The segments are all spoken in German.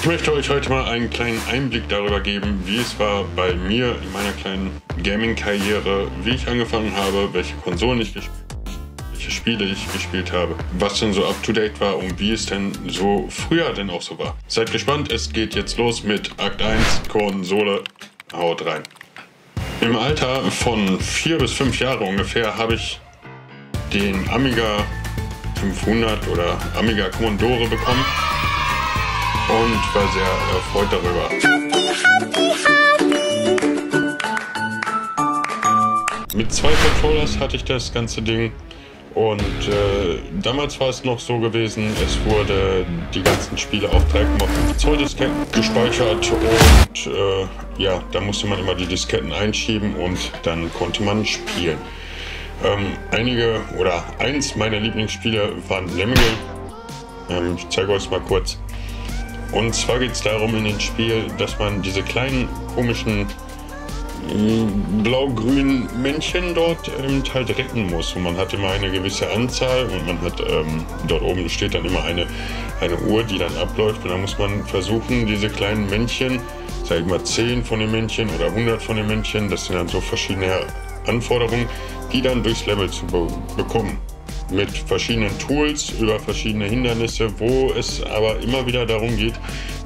Ich möchte euch heute mal einen kleinen Einblick darüber geben, wie es war bei mir in meiner kleinen Gaming-Karriere, wie ich angefangen habe, welche Konsolen ich gespielt habe, welche Spiele ich gespielt habe, was denn so up-to-date war und wie es denn so früher denn auch so war. Seid gespannt, es geht jetzt los mit Akt 1, Konsole, haut rein. Im Alter von vier bis fünf Jahre ungefähr habe ich den Amiga 500 oder Amiga Commodore bekommen und war sehr erfreut darüber. Mit zwei Controllers hatte ich das ganze Ding und äh, damals war es noch so gewesen, es wurde die ganzen Spiele auf 3,5 Zoll Disketten gespeichert und äh, ja, da musste man immer die Disketten einschieben und dann konnte man spielen. Ähm, einige oder eins meiner Lieblingsspiele waren Lemminge. Ähm, ich zeige euch mal kurz. Und zwar geht es darum in dem Spiel, dass man diese kleinen komischen mm, blau-grünen Männchen dort ähm, halt retten muss. Und man hat immer eine gewisse Anzahl und man hat ähm, dort oben steht dann immer eine, eine Uhr, die dann abläuft. Und dann muss man versuchen, diese kleinen Männchen, sag ich mal 10 von den Männchen oder 100 von den Männchen, das sind dann so verschiedene Anforderungen, die dann durchs Level zu be bekommen mit verschiedenen Tools über verschiedene Hindernisse, wo es aber immer wieder darum geht,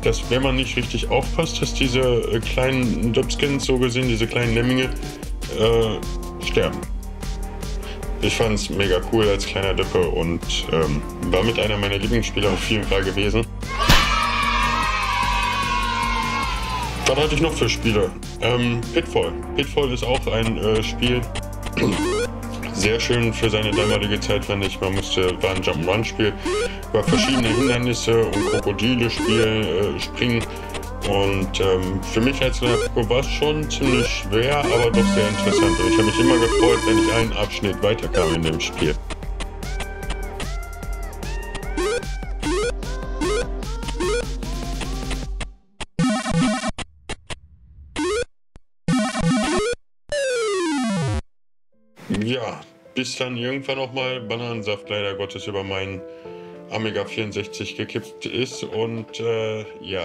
dass wenn man nicht richtig aufpasst, dass diese äh, kleinen Dubskins, so gesehen, diese kleinen Lemminge, äh, sterben. Ich fand es mega cool als kleiner Dippe und ähm, war mit einer meiner Lieblingsspieler auf jeden Fall gewesen. Was hatte ich noch für Spiele? Ähm, Pitfall. Pitfall ist auch ein äh, Spiel, sehr schön für seine damalige Zeit, fand ich. Man musste, war ein Jump'n'Run-Spiel, über verschiedene Hindernisse und Krokodile spielen, äh, springen. Und ähm, für mich als Lernko war es schon ziemlich schwer, aber doch sehr interessant. Und ich habe mich immer gefreut, wenn ich einen Abschnitt weiterkam in dem Spiel. Ja, bis dann irgendwann auch mal Bananensaft leider Gottes über meinen Amiga 64 gekippt ist und äh, ja.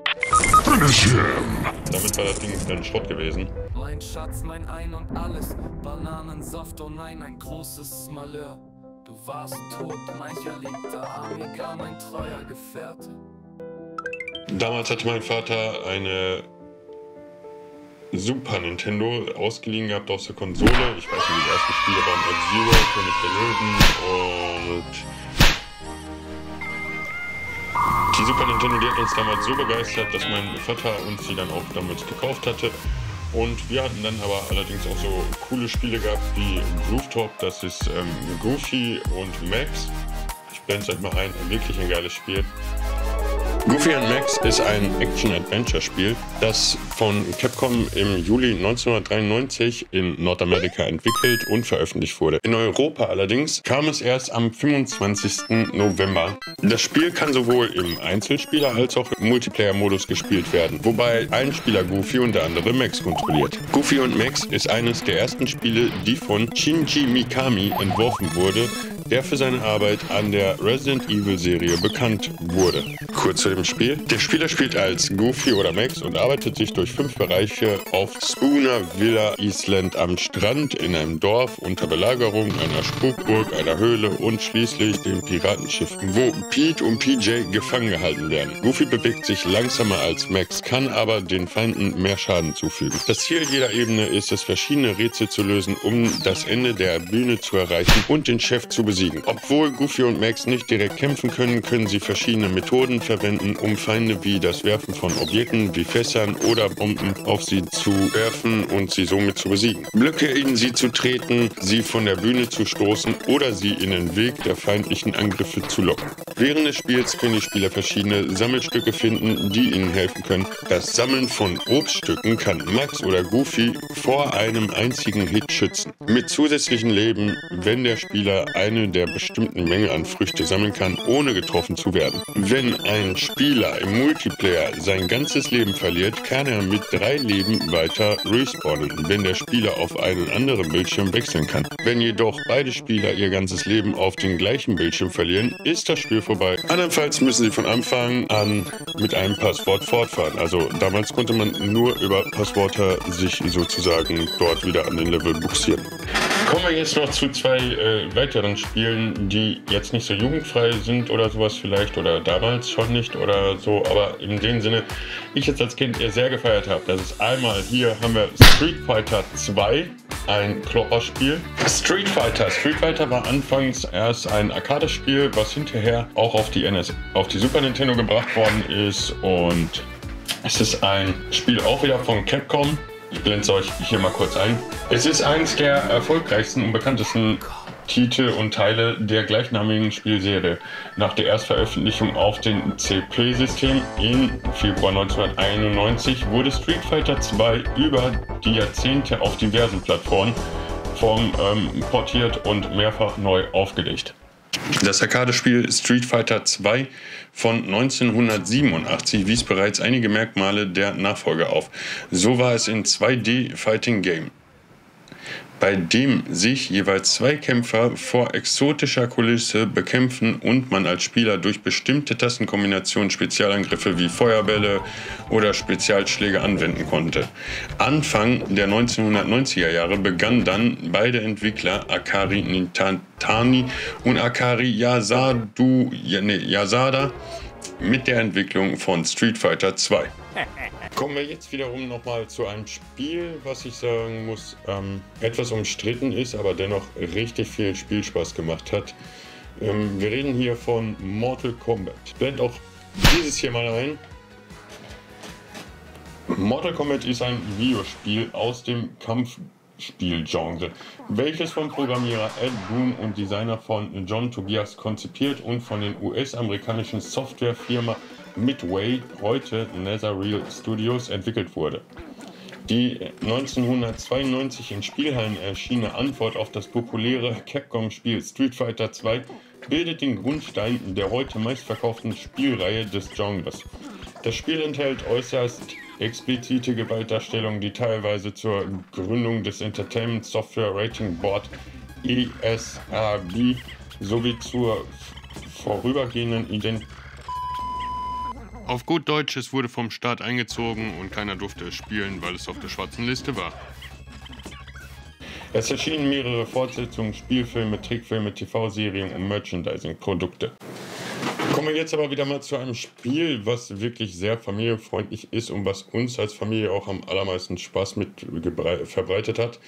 Damit war das Ding dann Schrott gewesen. Mein Schatz, mein Ein und alles, Bananensaft, oh nein, ein großes Malheur. Du warst tot, mein geliebter Amiga, mein treuer Gefährte. Damals hatte mein Vater eine Super Nintendo ausgeliehen gehabt aus der Konsole. Ich weiß nicht, die ersten Spiele waren F-Zero, König der Löwen und die Super Nintendo, die hat uns damals so begeistert, dass mein Vater uns sie dann auch damals gekauft hatte. Und wir hatten dann aber allerdings auch so coole Spiele gehabt wie Rooftop, das ist ähm, Goofy und Max. Ich blende es halt mal ein, wirklich ein geiles Spiel. Goofy Max ist ein Action-Adventure-Spiel, das von Capcom im Juli 1993 in Nordamerika entwickelt und veröffentlicht wurde. In Europa allerdings kam es erst am 25. November. Das Spiel kann sowohl im Einzelspieler als auch im Multiplayer-Modus gespielt werden, wobei ein Spieler Goofy und der andere Max kontrolliert. Goofy und Max ist eines der ersten Spiele, die von Shinji Mikami entworfen wurde, der für seine Arbeit an der Resident Evil Serie bekannt wurde. Kurz zu dem Spiel. Der Spieler spielt als Goofy oder Max und arbeitet sich durch fünf Bereiche auf Spooner Villa Island am Strand, in einem Dorf, unter Belagerung, einer Spukburg, einer Höhle und schließlich dem Piratenschiff, wo Pete und PJ gefangen gehalten werden. Goofy bewegt sich langsamer als Max, kann aber den Feinden mehr Schaden zufügen. Das Ziel jeder Ebene ist es, verschiedene Rätsel zu lösen, um das Ende der Bühne zu erreichen und den Chef zu besiegen. Obwohl Goofy und Max nicht direkt kämpfen können, können sie verschiedene Methoden verwenden, um Feinde wie das Werfen von Objekten wie Fässern oder Bomben auf sie zu werfen und sie somit zu besiegen. Blöcke in sie zu treten, sie von der Bühne zu stoßen oder sie in den Weg der feindlichen Angriffe zu locken. Während des Spiels können die Spieler verschiedene Sammelstücke finden, die ihnen helfen können. Das Sammeln von Obststücken kann Max oder Goofy vor einem einzigen Hit schützen. Mit zusätzlichen Leben, wenn der Spieler eine der bestimmten Menge an Früchte sammeln kann, ohne getroffen zu werden. Wenn ein Spieler im Multiplayer sein ganzes Leben verliert, kann er mit drei Leben weiter respawnen, wenn der Spieler auf einen anderen Bildschirm wechseln kann. Wenn jedoch beide Spieler ihr ganzes Leben auf den gleichen Bildschirm verlieren, ist das Spiel vorbei. Andernfalls müssen sie von Anfang an mit einem Passwort fortfahren. Also damals konnte man nur über Passwörter sich sozusagen dort wieder an den Level buxieren. Kommen wir jetzt noch zu zwei äh, weiteren Spielen, die jetzt nicht so jugendfrei sind oder sowas vielleicht oder damals schon nicht oder so, aber in dem Sinne, ich jetzt als Kind eher sehr gefeiert habe. Das ist einmal hier haben wir Street Fighter 2, ein Klopperspiel. Street Fighter. Street Fighter war anfangs erst ein Arcade-Spiel, was hinterher auch auf die NS, auf die Super Nintendo gebracht worden ist und es ist ein Spiel auch wieder von Capcom ich blende euch hier mal kurz ein. Es ist eines der erfolgreichsten und bekanntesten Titel und Teile der gleichnamigen Spielserie. Nach der Erstveröffentlichung auf dem CP-System im Februar 1991 wurde Street Fighter 2 über die Jahrzehnte auf diversen Plattformen ähm, portiert und mehrfach neu aufgelegt. Das Arcade-Spiel Street Fighter 2 von 1987 wies bereits einige Merkmale der Nachfolger auf. So war es in 2D Fighting Game bei dem sich jeweils zwei Kämpfer vor exotischer Kulisse bekämpfen und man als Spieler durch bestimmte Tastenkombinationen Spezialangriffe wie Feuerbälle oder Spezialschläge anwenden konnte. Anfang der 1990er Jahre begannen dann beide Entwickler Akari Nintani und Akari Yasadu, Yasada mit der Entwicklung von Street Fighter 2. Kommen wir jetzt wiederum nochmal zu einem Spiel, was ich sagen muss, ähm, etwas umstritten ist, aber dennoch richtig viel Spielspaß gemacht hat. Ähm, wir reden hier von Mortal Kombat. Ich blende auch dieses hier mal ein. Mortal Kombat ist ein Videospiel aus dem Kampfspielgenre, welches vom Programmierer Ed Boon und Designer von John Tobias konzipiert und von den US-amerikanischen Softwarefirma Midway, heute Netherreal Studios, entwickelt wurde. Die 1992 in Spielhallen erschienene Antwort auf das populäre Capcom-Spiel Street Fighter II bildet den Grundstein der heute meistverkauften Spielreihe des Genres. Das Spiel enthält äußerst explizite Gewaltdarstellungen, die teilweise zur Gründung des Entertainment Software Rating Board ESRB sowie zur vorübergehenden Identität auf gut Deutsch, es wurde vom Staat eingezogen und keiner durfte es spielen, weil es auf der schwarzen Liste war. Es erschienen mehrere Fortsetzungen, Spielfilme, Trickfilme, TV-Serien und Merchandising-Produkte. Kommen wir jetzt aber wieder mal zu einem Spiel, was wirklich sehr familienfreundlich ist und was uns als Familie auch am allermeisten Spaß mit verbreitet hat.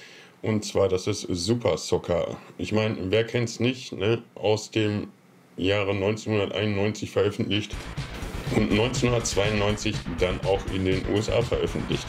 Und zwar, das ist Super Soccer. Ich meine, wer kennt es nicht, ne? aus dem Jahre 1991 veröffentlicht und 1992 dann auch in den USA veröffentlicht.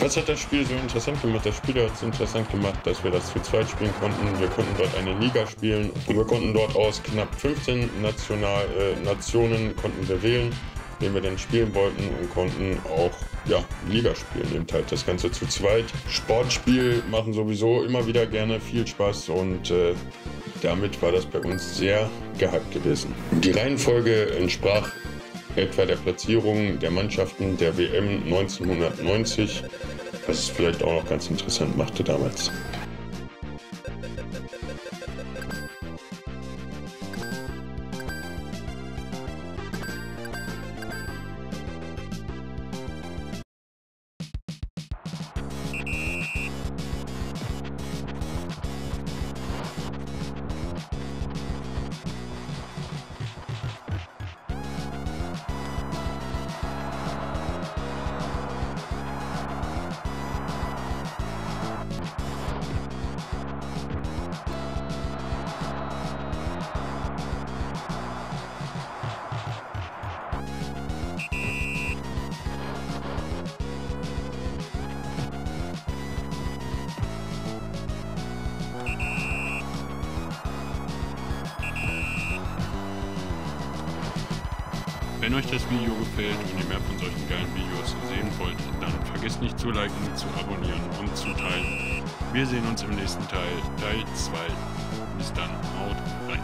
Was hat das Spiel so interessant gemacht? Das Spiel hat es interessant gemacht, dass wir das zu zweit spielen konnten. Wir konnten dort eine Liga spielen und wir konnten dort aus knapp 15 National, äh, Nationen konnten wir wählen, den wir dann spielen wollten und konnten auch ja, Liga spielen, eben halt das Ganze zu zweit. Sportspiel machen sowieso immer wieder gerne viel Spaß und äh, damit war das bei uns sehr gehypt gewesen. Die Reihenfolge entsprach etwa der Platzierung der Mannschaften der WM 1990, was es vielleicht auch noch ganz interessant machte damals. Wenn euch das Video gefällt und ihr mehr von solchen geilen Videos sehen wollt, dann vergesst nicht zu liken, zu abonnieren und zu teilen. Wir sehen uns im nächsten Teil, Teil 2. Bis dann, haut rein.